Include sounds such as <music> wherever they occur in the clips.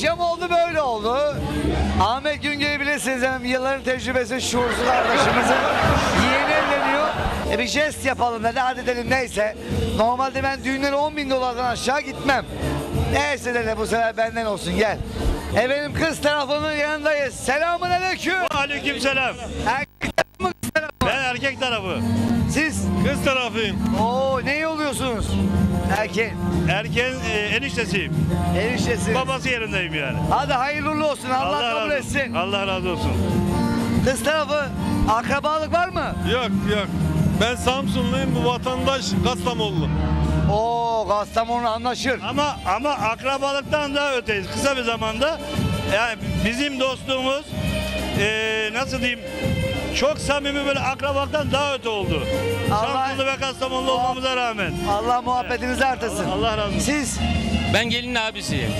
Akşam oldu böyle oldu. Ahmet Güngel'i bilirsiniz hem yılların tecrübesi şuursuz arkadaşımızın yeğeni evleniyor. E bir jest yapalım dedi hadi dedim neyse. Normalde ben düğünlere 10 bin dolardan aşağı gitmem. Neyse dedi bu sefer benden olsun gel. Efendim kız tarafının yanındayız. Selamun aleyküm. Aleyküm selam. Erkek tarafı mı kız tarafı mı? Ben erkek tarafı. Siz? Kız tarafıyım. Oo ne oluyorsunuz? Erkek. Erken e, eniştesiyim. Eniştesi. Babası yerindeyim yani. Hadi hayırlı uğurlu olsun. Allah, kabul razı etsin. Allah razı olsun. Kız tarafı akrabalık var mı? Yok yok. Ben Samsunluyum, bu vatandaş Kastamonlu. Oo Kastamonu anlaşır. Ama ama akrabalıktan daha öteyiz. Kısa bir zamanda yani bizim dostluğumuz e, nasıl diyeyim çok samimi böyle akrabalıktan daha öte oldu. Allah- Samsunlu ve Kastamonlu olmamıza rağmen. Allah muhabbetinizi artırsın. Allah razı olsun. Siz Ben gelin abisiyim.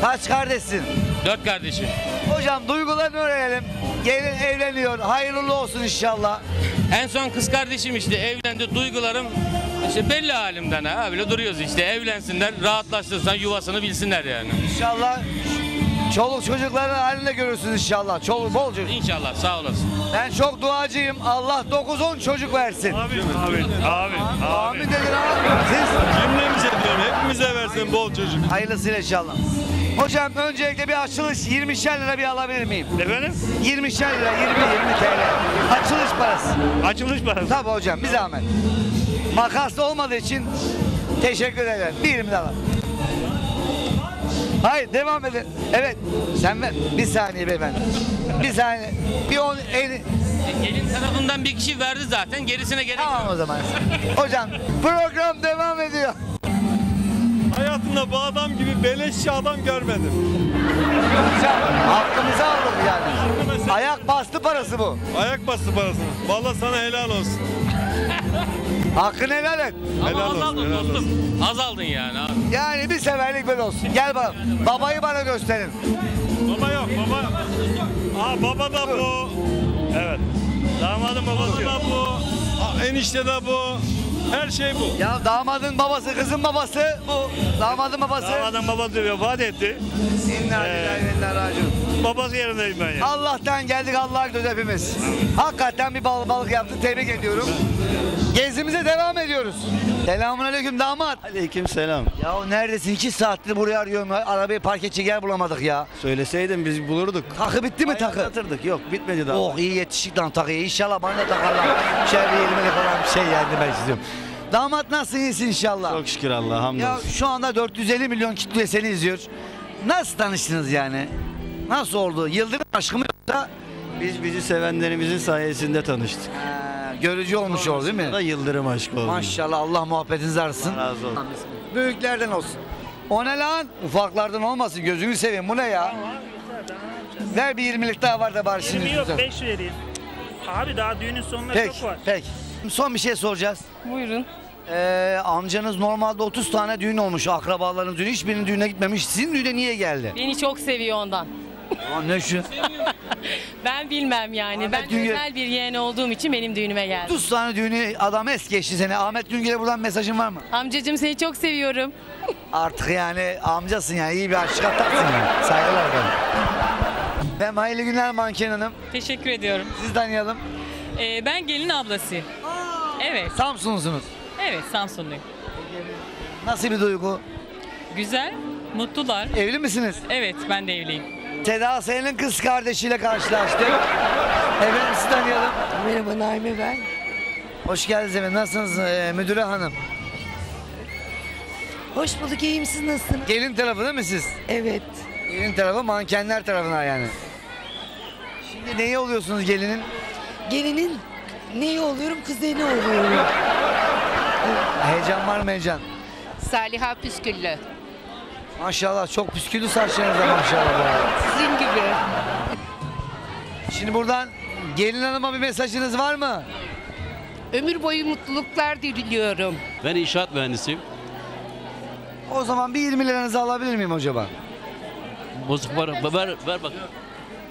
kaç kardeşsin? Dört kardeşim. Hocam duygularını öğrenelim. Gelin evleniyor. Hayırlı olsun inşallah. En son kız kardeşim işte evlendi. Duygularım işte belli halimden ha. Böyle duruyoruz işte. Evlensinler, rahatlaştırsın, yuvasını bilsinler yani. İnşallah çoluk çocukların halinde görürsünüz inşallah. Çoluk bol çocuk. İnşallah sağ olasın. Ben çok duacıyım. Allah 9-10 çocuk versin. Amin. Amin. Amin. Amin Amin. dedin ama siz Cümlemize diyorum, hepimize versin bol çocuk. hayırlısıyla inşallah. Hocam öncelikle bir açılış 20'şer lira bir alabilir miyim? Efendim? 20'şer lira 20-20 TL. Açılış parası. Açılış parası. Tabii hocam bir zahmet. Makas olmadığı için teşekkür ederim. Bir 20 daha. Hayır devam edin. Evet sen ver. Bir saniye beyefendi. Bir saniye. Bir on, elli. Gelin tarafından bir kişi verdi zaten. Gerisine gerek Tamam yok. o zaman. Hocam program devam ediyor. Hayatımda bu adam gibi beleşçi adam görmedim. Hocam hakkımızı aldık yani. Ayak bastı parası bu. Ayak bastı parasını. Vallahi sana helal olsun. Hakkını helal et. Ama Helal olsun, azaldın helal dostum. Azaldın yani. Yani bir seferlik böyle olsun. Gel bakalım. Babayı bana gösterin. Baba yok, baba. Aa baba da bu. Evet. Damadın babası da bu. Aa, enişte de bu. Her şey bu. Ya damadın babası, kızın babası bu. Damadın babası. Damadın babası vefat etti. İnna lillahi ve inna raciun. Babası yerindeyim ben yani. Allah'tan geldik Allah'a gidiyoruz hepimiz. Hakikaten bir bal balık yaptık tebrik ediyorum. Gezimize devam ediyoruz. Selamun aleyküm damat. Aleyküm selam. Ya neredesin? İki saattir buraya arıyorum. Arabayı park edecek yer bulamadık ya. Söyleseydin biz bulurduk. Takı bitti mi takı? Yatırdık. Yok bitmedi daha. Oh iyi yetiştik lan takıyı. İnşallah bana da takarlar. Şöyle bir elime falan bir şey yani ben istiyorum. Damat nasılsın iyisin inşallah? Çok şükür Allah'a Ya hamdolsun. şu anda 450 milyon kitle seni izliyor. Nasıl tanıştınız yani? Nasıl oldu? Yıldırım aşkı mı yoksa Biz bizi sevenlerimizin sayesinde tanıştık. Ha, görücü olmuş oldu değil Bu da mi? yıldırım aşkı oldu. Maşallah Allah muhabbetinizi artsın. Allah razı olsun. Büyüklerden olsun. O ne lan? Ufaklardan olmasın. Gözünü seveyim. Bu ne ya? Ver bir 20'lik daha var da bari şimdi. 20 yok tutalım. 5 vereyim. Abi daha düğünün sonuna Peki, çok var. peki. Son bir şey soracağız. Buyurun. Ee, amcanız normalde 30 tane düğün olmuş. Akrabaların düğünü. Hiçbirinin düğüne gitmemiş. Sizin düğüne niye geldi? Beni çok seviyor ondan. Aa, ne şu? <laughs> Ben bilmem yani. Ahmet ben Güngör- özel bir yeğen olduğum için benim düğünüme geldi. 30 tane düğünü adam es geçti seni. Ahmet Güngör'e buradan mesajın var mı? Amcacığım seni çok seviyorum. Artık yani amcasın yani iyi bir aşık atarsın yani. Saygılar efendim. Ben hayırlı günler manken hanım. Teşekkür ediyorum. Sizi tanıyalım. Ee, ben gelin ablasıyım. Evet, Samsunlusunuz. evet Samsunluyum. Nasıl bir duygu? Güzel, mutlular. Evli misiniz? Evet, ben de evliyim. Seda Sayan'ın kız kardeşiyle karşılaştık. Efendim sizi tanıyalım. Merhaba Naime ben. Hoş geldiniz efendim. Nasılsınız ee, müdüre hanım? Hoş bulduk iyiyim siz nasılsınız? Gelin tarafı değil mi siz? Evet. Gelin tarafı mankenler tarafına yani. Şimdi neyi oluyorsunuz gelinin? Gelinin neyi oluyorum kuzeni oluyorum. Heyecan var mı heyecan? Saliha Püsküllü. Maşallah çok püsküllü saçlarınız da maşallah. Sizin gibi. Şimdi buradan gelin hanıma bir mesajınız var mı? Ömür boyu mutluluklar diliyorum. Ben inşaat mühendisiyim. O zaman bir 20 liranızı alabilir miyim acaba? Bozuk var. Ver, ver bak.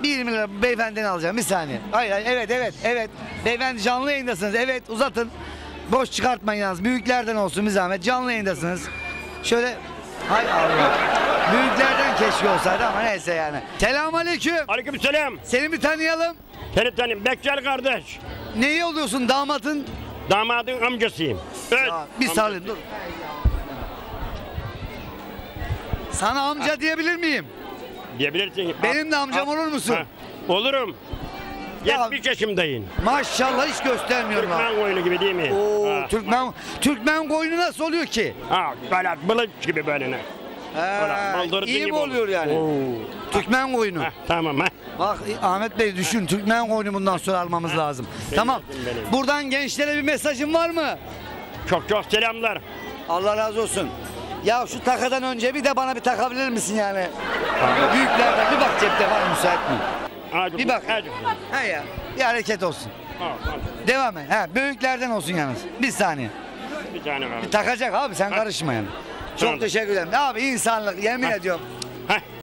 Bir 20 lira beyefendiden alacağım bir saniye. Hayır hayır evet evet evet. Beyefendi canlı yayındasınız. Evet uzatın. Boş çıkartmayın yalnız. Büyüklerden olsun bir zahmet. Canlı yayındasınız. Şöyle hay Allah. Büyüklerden keşke olsaydı ama neyse yani. Selamünaleyküm. Aleykümselam. Seni bir tanıyalım. Seni tanıyayım. Bekçer kardeş. Neyi oluyorsun damatın? Damadın amcasıyım. Evet. Ya, bir saniye dur. Sana amca diyebilir miyim? Diyebilirsin. Benim de amcam olur musun? ha. Olurum. Ya- 70 yaşımdayım. Maşallah hiç göstermiyorum ha. Türkmen oyunu gibi değil mi? Oo, Ha. Türkmen Türkmen koyunu nasıl oluyor ki? Ha, böyle bılıç gibi böyle. ne? Böyle iyi mi oluyor yani? Oo. Türkmen koyunu. Ha, tamam ha. Bak Ahmet Bey düşün Türkmen koyunu bundan sonra almamız lazım. Tamam. benim. Buradan gençlere bir mesajın var mı? Çok çok selamlar. Allah razı olsun. Ya şu takadan önce bir de bana bir takabilir misin yani? Büyüklerden bir bak cepte var müsait mi? Bir bak. He ya bir hareket olsun. Devam et. He büyüklerden olsun yalnız. Bir saniye. Bir tane var. Takacak abi sen karışma yani. Çok teşekkür ederim. Abi insanlık yemin ediyorum. Heh.